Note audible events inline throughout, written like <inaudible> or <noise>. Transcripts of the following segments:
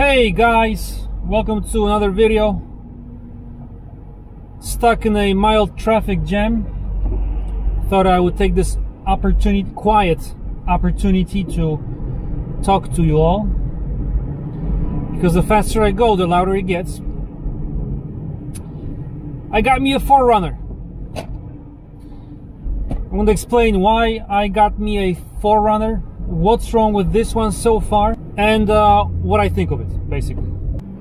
Hey guys, welcome to another video. Stuck in a mild traffic jam. Thought I would take this opportunity, quiet opportunity to talk to you all. Because the faster I go, the louder it gets. I got me a 4Runner. I'm going to explain why I got me a 4Runner, what's wrong with this one so far, and uh, what I think of it, basically.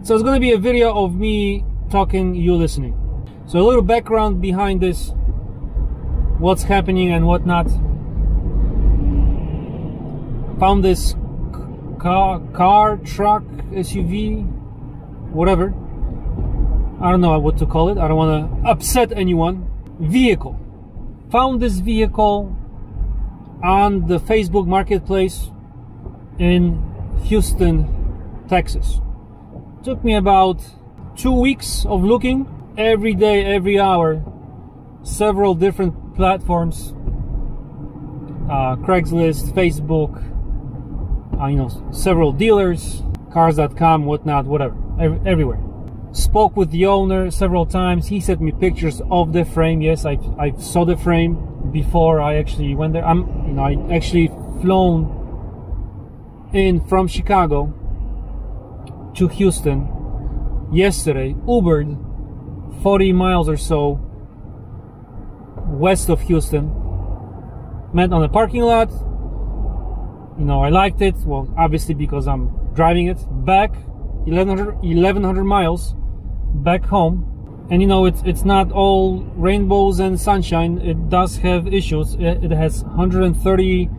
So it's going to be a video of me talking, you listening. So a little background behind this, what's happening and whatnot. Found this car, car, truck, SUV, whatever. I don't know what to call it. I don't want to upset anyone. Vehicle. Found this vehicle on the Facebook Marketplace in Houston, Texas. Took me about two weeks of looking every day, every hour, several different platforms, uh, Craigslist, Facebook, uh, you know, several dealers, cars.com, whatnot, whatever, every, everywhere. Spoke with the owner several times. He sent me pictures of the frame. Yes, I, I saw the frame before I actually went there. I'm, you know, I actually flown in from Chicago to Houston yesterday, Ubered 40 miles or so west of Houston. Met on a parking lot. You know, I liked it. Well, obviously because I'm driving it back 1100, 1100 miles back home. And you know, it's it's not all rainbows and sunshine. It does have issues. It, it has 130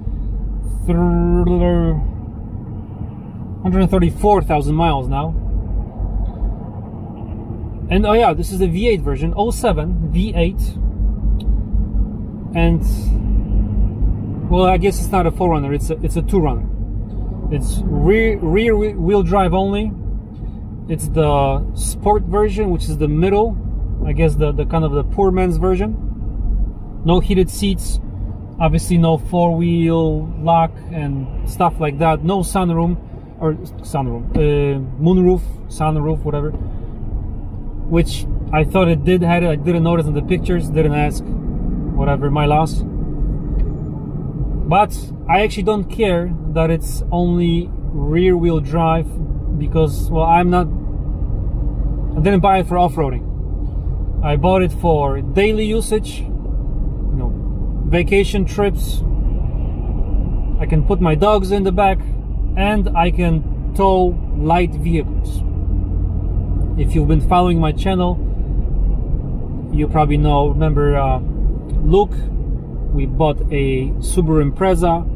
134,000 miles now. And oh yeah, this is the V8 version, 07 V8. And well, I guess it's not a 4Runner, it's a it's a 2Runner. It's rear rear wheel drive only. It's the sport version, which is the middle, I guess the the kind of the poor man's version. No heated seats, obviously no four wheel lock and stuff like that. No sunroom or sunroof, uh, moonroof, sunroof, whatever. Which I thought it did had it. I didn't notice in the pictures. Didn't ask. Whatever, my loss. But I actually don't care that it's only rear wheel drive because well I'm not. I didn't buy it for off-roading. I bought it for daily usage. You know, vacation trips. I can put my dogs in the back and I can tow light vehicles. If you've been following my channel, you probably know, remember uh, Luke, we bought a Subaru Impreza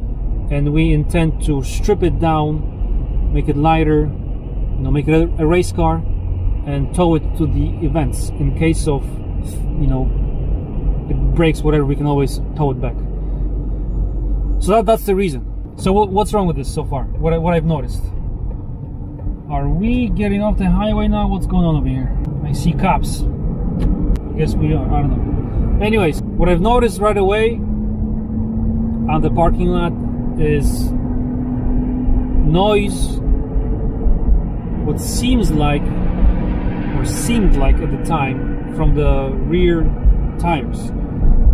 and we intend to strip it down, make it lighter, you know, make it a, race car and tow it to the events in case of, you know, it breaks, whatever, we can always tow it back. So that, that's the reason. So what's wrong with this so far? What, what I've noticed? Are we getting off the highway now? What's going on over here? I see cops. I guess we are. I don't know. Anyways, what I've noticed right away on the parking lot is noise. What seems like, or seemed like at the time, from the rear tires.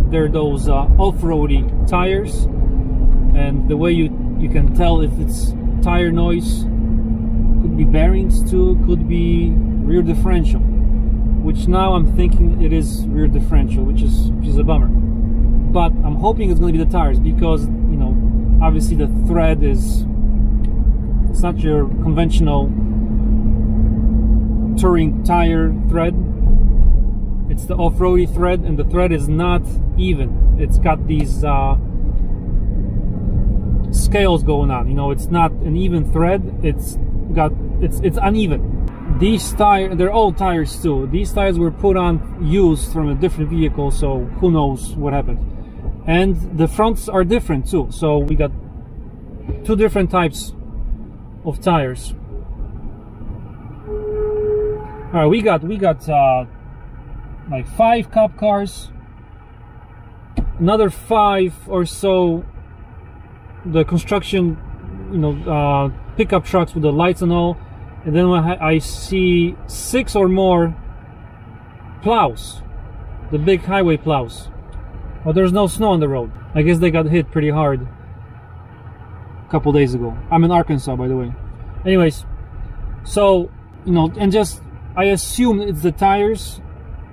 They're those uh, off-roady tires and the way you you can tell if it's tire noise could be bearings too could be rear differential which now I'm thinking it is rear differential which is which is a bummer. But I'm hoping it's going to be the tires because you know obviously the thread is it's not your conventional touring tire thread. It's the off-roady thread and the thread is not even. It's got these uh, scales going on. You know, it's not an even thread. It's got it's it's uneven. These tires, they're old tires too. These tires were put on used from a different vehicle, so who knows what happened. And the fronts are different too. So we got two different types of tires. All right, we got we got uh, like five cop cars, another five or so the construction, you know, uh, pickup trucks with the lights and all, and then when I see six or more plows, the big highway plows. But there's no snow on the road. I guess they got hit pretty hard a couple days ago. I'm in Arkansas, by the way. Anyways, so you know, and just I assume it's the tires.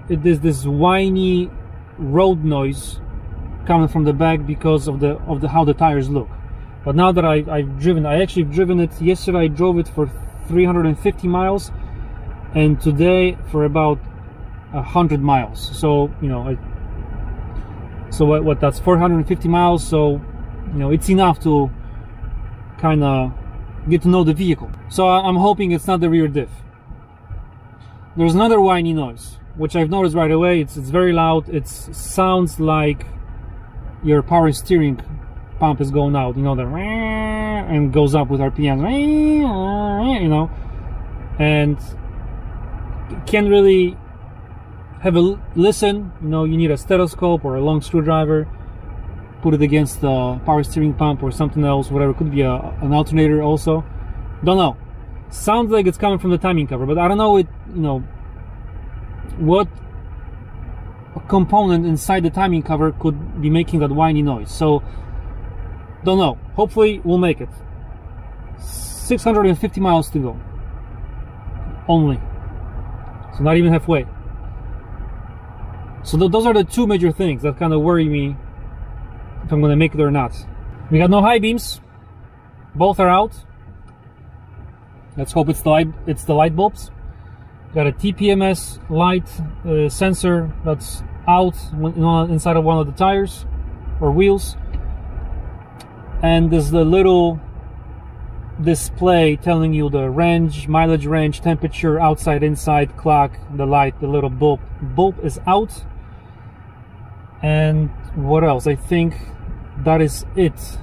It is this whiny road noise coming from the back because of the of the how the tires look. But now that I, I've driven, I actually driven it yesterday. I drove it for 350 miles, and today for about 100 miles. So you know, I, so what, what that's 450 miles. So you know, it's enough to kind of get to know the vehicle. So I'm hoping it's not the rear diff. There's another whiny noise, which I've noticed right away. It's it's very loud. It sounds like your power steering pump is going out. You know the and goes up with RPMs. You know, and can't really have a listen. You know, you need a stethoscope or a long screwdriver. Put it against the power steering pump or something else, whatever. Could be a, an alternator also. Don't know. Sounds like it's coming from the timing cover, but I don't know it. You know what component inside the timing cover could be making that whiny noise. So don't know. Hopefully we'll make it. 650 miles to go. Only. So not even halfway. So th those are the two major things that kind of worry me if I'm going to make it or not. We got no high beams. Both are out. Let's hope it's the light, it's the light bulbs. Got a TPMS light uh, sensor that's out inside of one of the tires or wheels. And there's the little display telling you the range, mileage range, temperature, outside, inside, clock, the light, the little bulb. Bulb is out. And what else? I think that is it.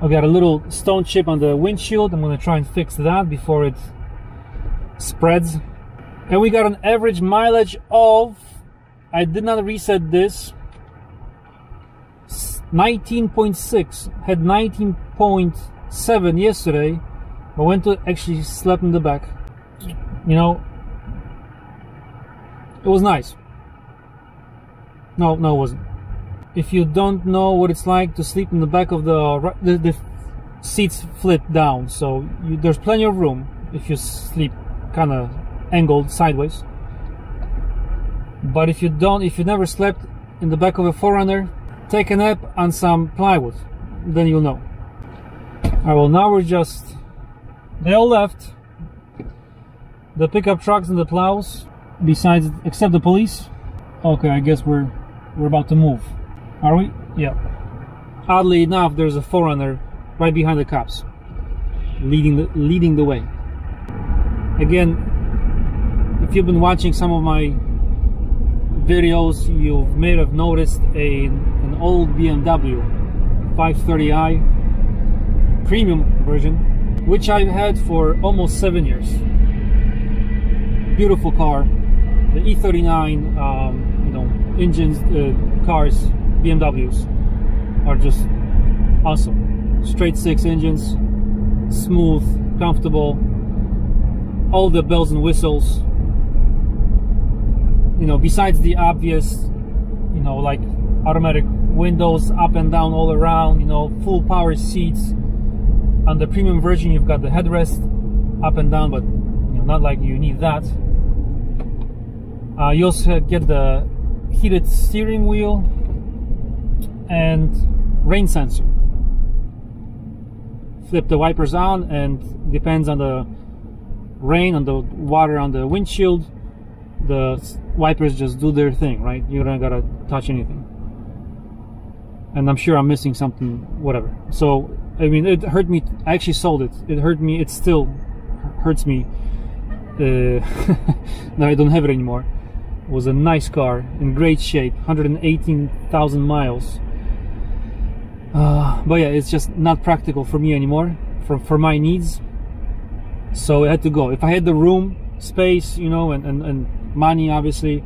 I've got a little stone chip on the windshield. I'm gonna try and fix that before it spreads. And we got an average mileage of, I did not reset this, 19.6. Had 19.7 yesterday. I went to actually slept in the back. You know, it was nice. No, no, it wasn't if you don't know what it's like to sleep in the back of the the, the seats flip down so you, there's plenty of room if you sleep kind of angled sideways but if you don't if you never slept in the back of a 4Runner take a nap on some plywood then you'll know I will now we're just they all left the pickup trucks and the plows besides except the police okay I guess we're we're about to move are we? Yeah. Oddly enough, there's a 4Runner right behind the cops, leading the leading the way. Again, if you've been watching some of my videos, you may have noticed a old BMW 530i premium version, which I've had for almost seven years. Beautiful car, the E39, um, you know, engines, uh, cars BMWs are just awesome. Straight six engines, smooth, comfortable, all the bells and whistles. You know, besides the obvious, you know, like automatic windows up and down all around, you know, full power seats. On the premium version, you've got the headrest up and down, but you know, not like you need that. Uh, you also get the heated steering wheel and rain sensor. Flip the wipers on and depends on the rain, on the water on the windshield, the wipers just do their thing, right? You don't gotta touch anything. And I'm sure I'm missing something, whatever. So, I mean, it hurt me. I actually sold it. It hurt me. It still hurts me uh, <laughs> that I don't have it anymore. It was a nice car in great shape, 118,000 miles. Uh, but yeah, it's just not practical for me anymore, for, for my needs. So I had to go. If I had the room, space, you know, and, and, and money, obviously,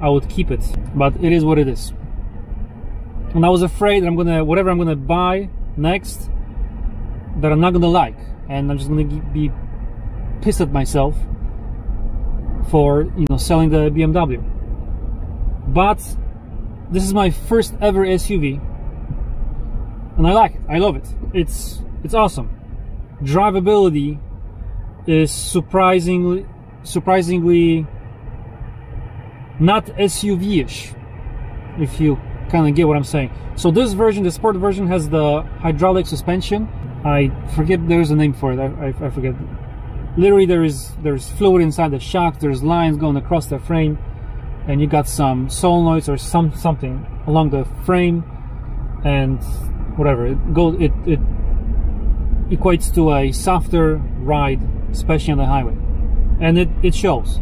I would keep it. But it is what it is. And I was afraid I'm gonna, whatever I'm gonna buy next, that I'm not gonna like. and I'm just gonna be pissed at myself for you know selling the BMW. But this is my first ever SUV, and I like it. I love it. It's it's awesome. Drivability is surprisingly surprisingly not SUV-ish, if you kind of get what I'm saying. So this version, the sport version, has the hydraulic suspension. I forget there's a name for it. I, I, I forget. Literally, there is there's fluid inside the shock. There's lines going across the frame, and you got some solenoids or some something along the frame, and whatever it goes. It it equates to a softer ride, especially on the highway, and it it shows.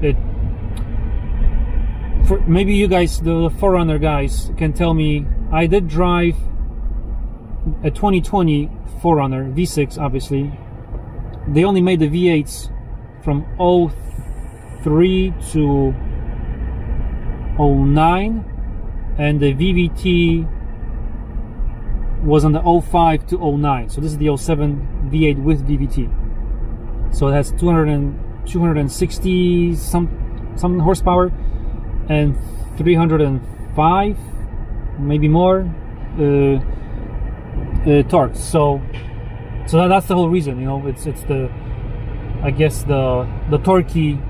It for, maybe you guys, the 4Runner guys, can tell me. I did drive a 2020 4Runner V6, obviously. They only made the V8s from 03 to 09, and the VVT was on the 05 to 09. So this is the 07 V8 with VVT. So it has 200 and 260 some some horsepower and 305 maybe more uh, uh, torque so so that, that's the whole reason you know it's it's the I guess the the torquey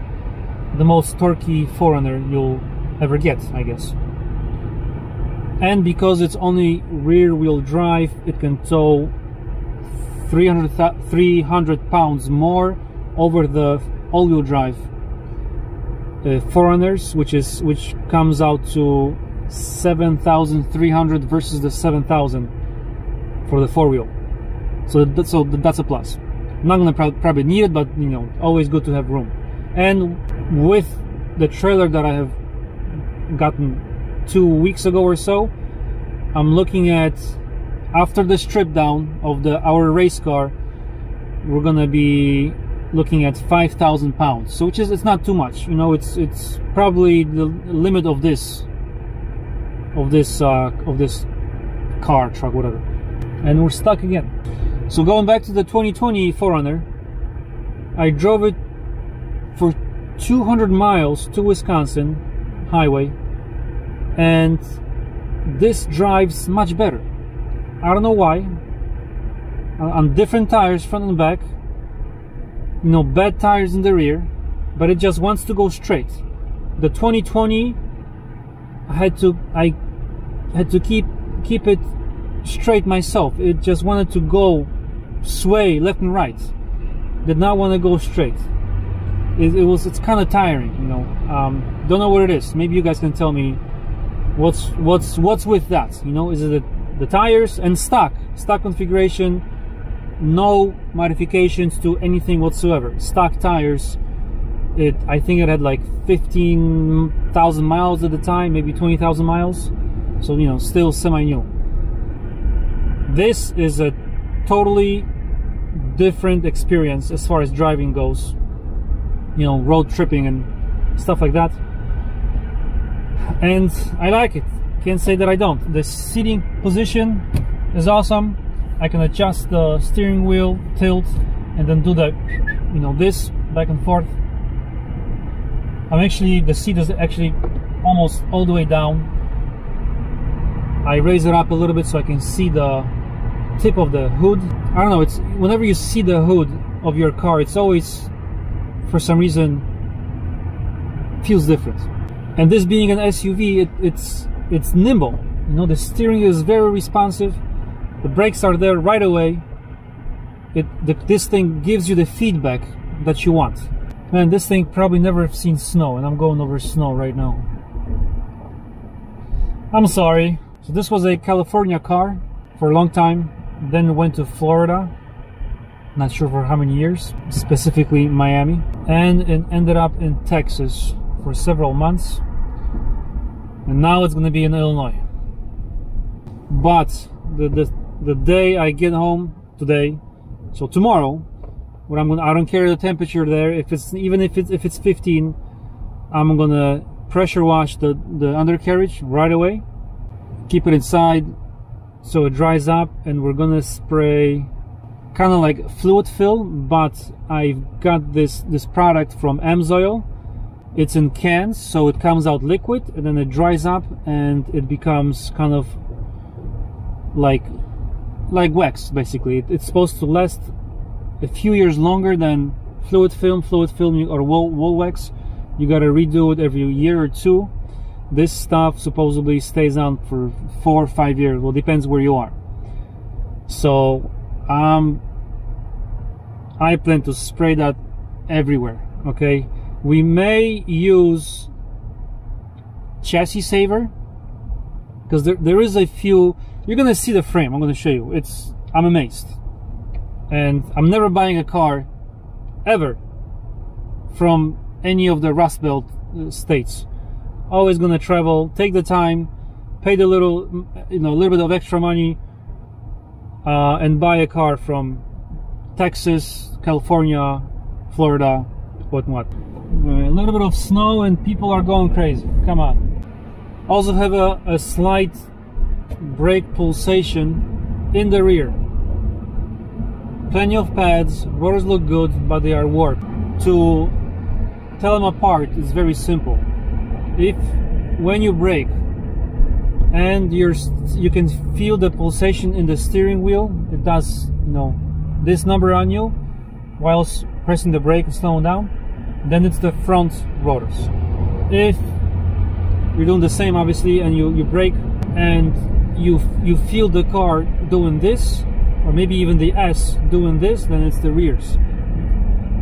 the most torquey 4Runner you'll ever get I guess. And because it's only rear wheel drive it can tow 300 300 pounds more over the all wheel drive uh, 4Runners, which is which comes out to 7,300 versus the 7,000 for the four wheel. So that, so that's a plus. Not gonna probably need it, but you know, always good to have room. And with the trailer that I have gotten two weeks ago or so, I'm looking at after the strip down of the our race car, we're gonna be looking at 5,000 pounds. So which is it's not too much. You know, it's it's probably the limit of this of this uh, of this car truck whatever. And we're stuck again. So going back to the 2020 4Runner, I drove it for 200 miles to Wisconsin highway and this drives much better. I don't know why. On different tires, front and back, you know bad tires in the rear but it just wants to go straight. The 2020 I had to I had to keep keep it straight myself. It just wanted to go sway left and right. Did not want to go straight. It, it was it's kind of tiring you know um, don't know what it is. Maybe you guys can tell me what's what's what's with that you know? Is it the, the tires and stock stock configuration no modifications to anything whatsoever. Stock tires. It I think it had like 15,000 miles at the time, maybe 20,000 miles. So, you know, still semi-new. This is a totally different experience as far as driving goes. You know, road tripping and stuff like that. And I like it. Can't say that I don't. The seating position is awesome I can adjust the steering wheel tilt and then do the you know this back and forth. I'm actually the seat is actually almost all the way down. I raise it up a little bit so I can see the tip of the hood. I don't know it's whenever you see the hood of your car it's always for some reason feels different. And this being an SUV it, it's it's nimble. You know the steering is very responsive the brakes are there right away. It the, this thing gives you the feedback that you want. Man this thing probably never seen snow and I'm going over snow right now. I'm sorry. So this was a California car for a long time then went to Florida. Not sure for how many years specifically Miami. And it ended up in Texas for several months. And now it's going to be in Illinois. But the, the the day I get home today, so tomorrow, when I'm gonna, I don't care the temperature there. If it's even if it's if it's 15, I'm gonna pressure wash the the undercarriage right away. Keep it inside so it dries up, and we're gonna spray kind of like Fluid Film, but I've got this this product from Amsoil. It's in cans, so it comes out liquid and then it dries up and it becomes kind of like like wax basically. It's supposed to last a few years longer than fluid film, fluid film or wool, wool wax. You gotta redo it every year or two. This stuff supposedly stays on for four or five years. Well, depends where you are. So um, I plan to spray that everywhere okay we may use chassis saver because there, there is a few you're gonna see the frame I'm gonna show you it's I'm amazed and I'm never buying a car ever from any of the Rust Belt uh, states always gonna travel take the time pay the little you know a little bit of extra money uh, and buy a car from Texas, California, Florida, whatnot. A little bit of snow and people are going crazy. Come on. Also have a, a slight brake pulsation in the rear. Plenty of pads, rotors look good, but they are warped. To tell them apart is very simple. If when you brake and you're you can feel the pulsation in the steering wheel it does you know this number on you whilst pressing the brake and slowing down then it's the front rotors if you're doing the same obviously and you you brake and you you feel the car doing this or maybe even the S doing this then it's the rears.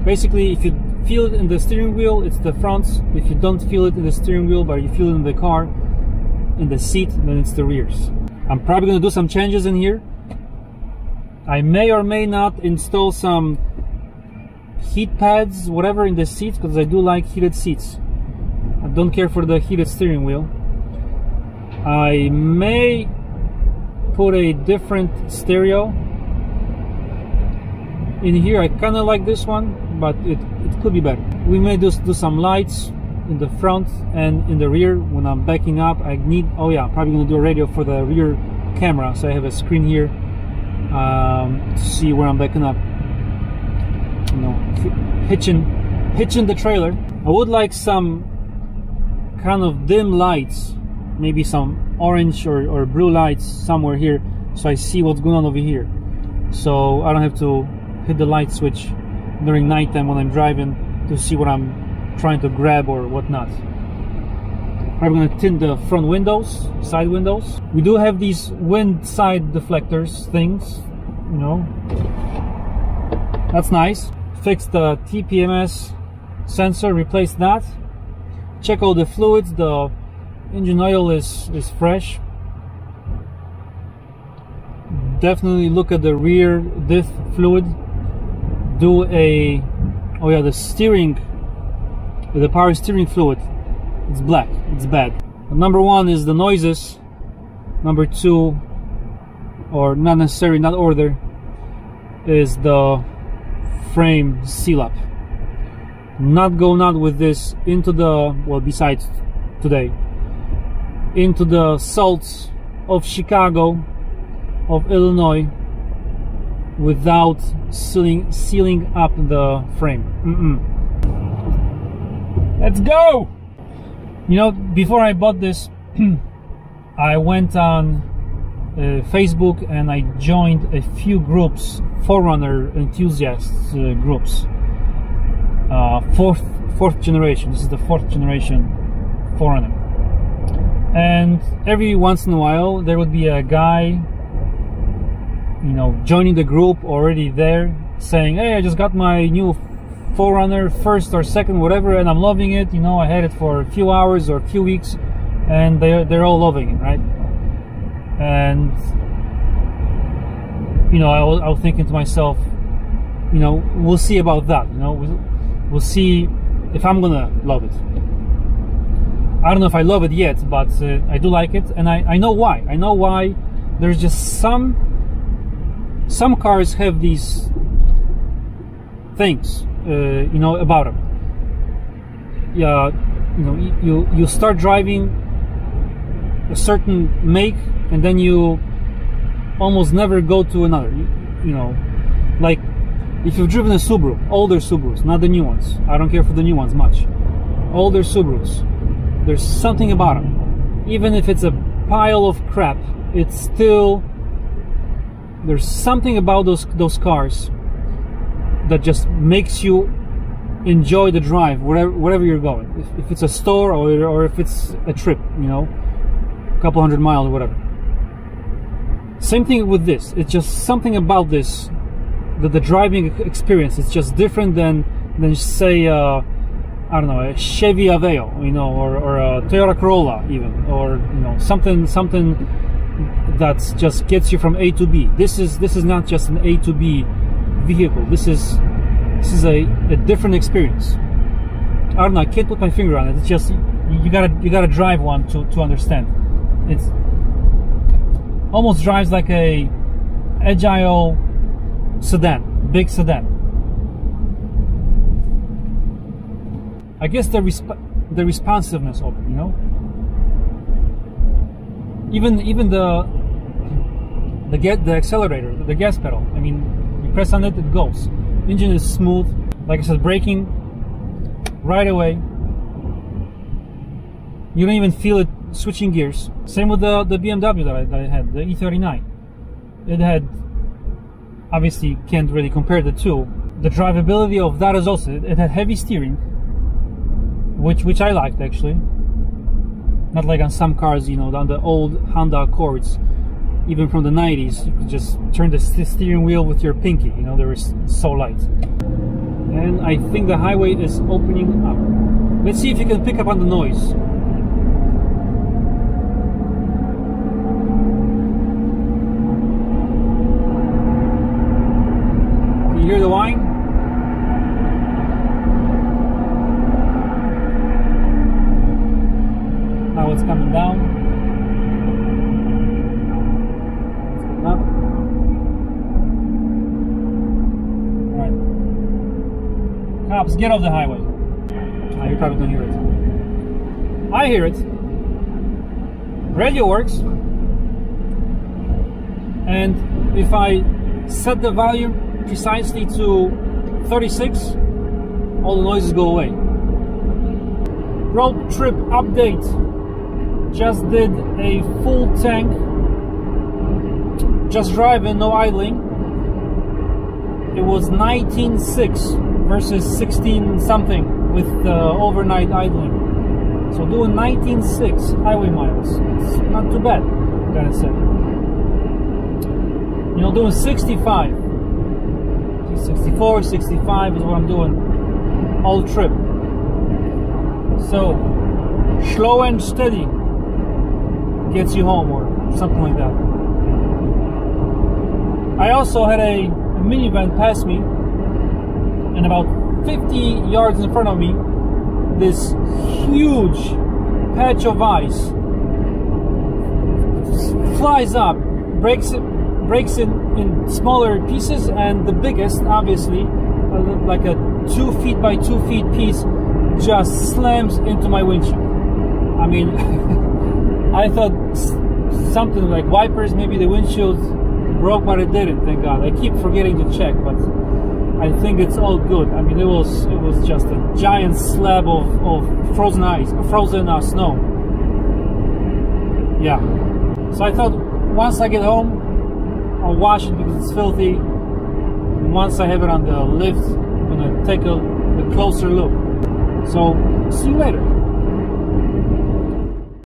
Basically if you feel it in the steering wheel it's the fronts. If you don't feel it in the steering wheel but you feel it in the car in the seat then it's the rears. I'm probably gonna do some changes in here. I may or may not install some heat pads whatever in the seats because I do like heated seats. I don't care for the heated steering wheel I may put a different stereo in here. I kind of like this one but it, it could be better. We may just do some lights in the front and in the rear. When I'm backing up I need oh yeah probably gonna do a radio for the rear camera. So I have a screen here um, to see where I'm backing up. You know hitching hitching the trailer. I would like some kind of dim lights maybe some orange or, or blue lights somewhere here so I see what's going on over here so I don't have to hit the light switch during nighttime when I'm driving to see what I'm trying to grab or whatnot. I'm gonna tint the front windows, side windows. We do have these wind side deflectors things, you know. That's nice. Fix the TPMS sensor, replace that. Check all the fluids, the engine oil is, is fresh. Definitely look at the rear diff fluid. Do a, oh yeah, the steering the power steering fluid. It's black it's bad. Number one is the noises. Number two or not necessarily not order is the frame seal up not going out with this into the well besides today into the salts of Chicago of Illinois without sealing sealing up the frame mm -mm. Let's go! You know, before I bought this, <clears throat> I went on uh, Facebook and I joined a few groups, 4Runner enthusiasts uh, groups. Uh, fourth, fourth generation. This is the fourth generation 4Runner. And every once in a while, there would be a guy, you know, joining the group already there, saying, "Hey, I just got my new 4Runner first or second whatever and i'm loving it. You know i had it for a few hours or a few weeks and they're they're all loving it right? And you know i was, I was thinking to myself you know we'll see about that you know we'll, we'll see if i'm gonna love it i don't know if i love it yet but uh, i do like it and I, I know why i know why there's just some some cars have these things uh, you know about them yeah you know you you start driving a certain make and then you almost never go to another you, you know Like if you've driven a Subaru, older Subarus, not the new ones. I don't care for the new ones much. Older Subarus. There's something about them. Even if it's a pile of crap, it's still there's something about those those cars that just makes you enjoy the drive wherever wherever you're going. If, if it's a store or or if it's a trip, you know, a couple hundred miles or whatever. Same thing with this. It's just something about this that the driving experience is just different than than say uh, I don't know a Chevy Aveo, you know, or, or a Toyota Corolla even, or you know something something that just gets you from A to B. This is this is not just an A to B vehicle. This is this is a, a different experience. I don't know. I can't put my finger on it. It's just you gotta you gotta drive one to to understand. It's almost drives like a agile sedan, big sedan. I guess the resp- the responsiveness of it, you know. Even even the the get the accelerator, the gas pedal. I mean, you press on it, it goes. Engine is smooth. Like I said, braking right away. You don't even feel it switching gears. Same with the, the BMW that I, that I had, the E39. It had, obviously can't really compare the two. The drivability of that is also, it had heavy steering, which which I liked actually. Not like on some cars, you know, on the old Honda Accords, even from the 90s, you could just turn the steering wheel with your pinky, you know, they were so light. And I think the highway is opening up. Let's see if you can pick up on the noise. you hear the whine? Now it's coming down. It's coming up. Get off the highway. Oh, you probably don't hear it. I hear it. Radio works. And if I set the volume precisely to 36, all the noises go away. Road trip update. Just did a full tank. Just driving, no idling. It was 19.6 versus 16 something with uh, overnight idling. So doing 19.6 highway miles. It's not too bad, gotta say. You know, doing 65 64, 65 is what I'm doing all trip. So, slow and steady gets you home or something like that. I also had a minivan pass me, and about 50 yards in front of me, this huge patch of ice flies up, breaks it, breaks in, in smaller pieces, and the biggest, obviously, like a two feet by two feet piece, just slams into my windshield. I mean, <laughs> I thought something like wipers, maybe the windshield broke, but it didn't. Thank God. I keep forgetting to check, but I think it's all good. I mean, it was it was just a giant slab of, of frozen ice, frozen uh, snow. Yeah. So I thought once I get home, I'll wash it because it's filthy. And once I have it on the lift, I'm gonna take a, a closer look. So, see you later.